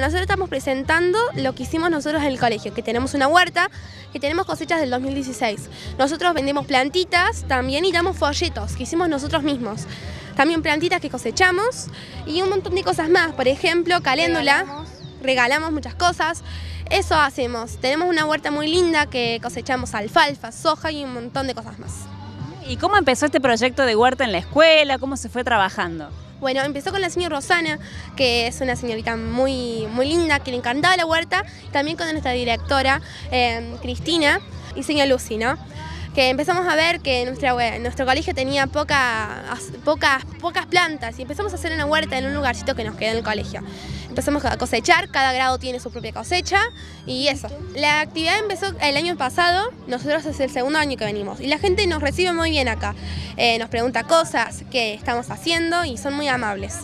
Nosotros estamos presentando lo que hicimos nosotros en el colegio, que tenemos una huerta, que tenemos cosechas del 2016. Nosotros vendemos plantitas también y damos folletos que hicimos nosotros mismos. También plantitas que cosechamos y un montón de cosas más. Por ejemplo, caléndula, regalamos, muchas cosas. Eso hacemos. Tenemos una huerta muy linda que cosechamos alfalfa, soja y un montón de cosas más. ¿Y cómo empezó este proyecto de huerta en la escuela? ¿Cómo se fue trabajando? Bueno, empezó con la señora Rosana, que es una señorita muy, muy linda, que le encantaba la huerta, también con nuestra directora, eh, Cristina, y señora Lucy, ¿no? Que empezamos a ver que nuestro colegio tenía pocas, pocas, pocas plantas y empezamos a hacer una huerta en un lugarcito que nos quedó en el colegio. Empezamos a cosechar, cada grado tiene su propia cosecha y eso. La actividad empezó el año pasado, nosotros es el segundo año que venimos y la gente nos recibe muy bien acá. Eh, nos pregunta cosas que estamos haciendo y son muy amables.